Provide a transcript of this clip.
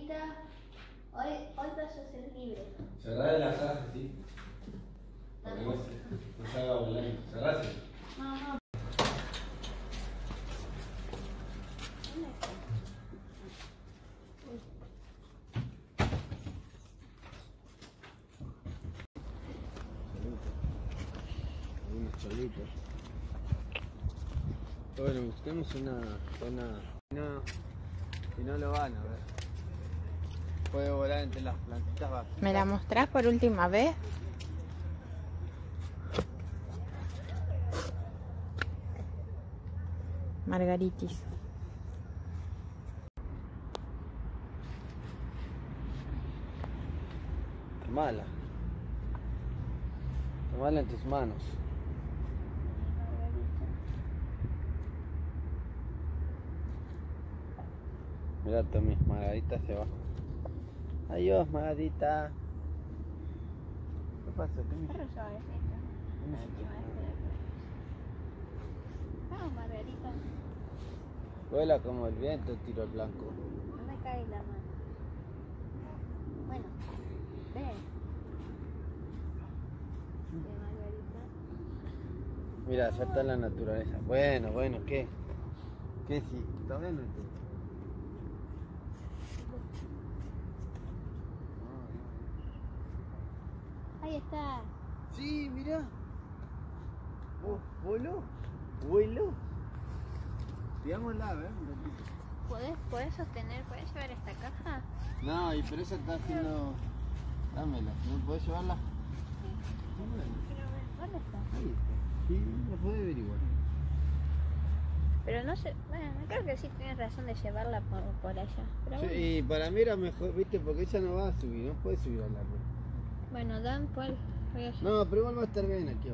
Hoy, hoy vas a ser libre. Cerrar las cajas, sí. Para que no se, no se haga volar. Cerrase. No, no. Bueno, busquemos una zona. No, si no lo van a ver. Puede volar entre las plantitas bajas. ¿Me la mostrás por última vez? Margaritis. Tomala. Tomala en tus manos. Mira, Tommy, Margarita se va. Adiós, Margarita. ¿Qué pasa? Qué rosa es esta. La última vez que la probé. Vamos, Margarita. Vuela como el viento, tiro al blanco. No me cae la mano. Bueno, ve. Mira, ya está la naturaleza. Bueno, bueno, ¿qué? ¿Qué sí? Todavía no entiendo. Ahí está. Sí, mira. Oh, voló. Vueló. Veámosla, a ver. ¿Podés, ¿Podés sostener, podés llevar esta caja? No, y pero esa está haciendo. Dámela. ¿No podés llevarla? Ver, ¿dónde está? Ahí está. Sí, la podés averiguar. Pero no sé, bueno, creo que sí tienes razón de llevarla por, por allá. Pero Sí, bueno, y para mí era mejor, viste, porque ella no va a subir, no puede subir al árbol. Bueno, Dan, a No, pero igual va a estar bien aquí.